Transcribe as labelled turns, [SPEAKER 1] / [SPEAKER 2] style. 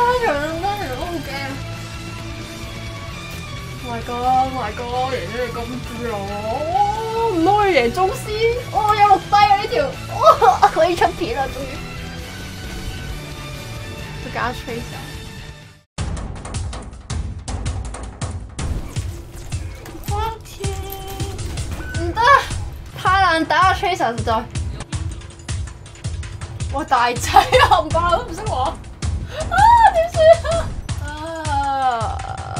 [SPEAKER 1] my g o 好 my God，爷咗你咁击我！唔可以赢中司！哦，有六低啊！呢条哦，可以出片啦！终于，再给他吹一下。我的天！你的太阳，e r 神在，哇！大嘴红包都唔识我。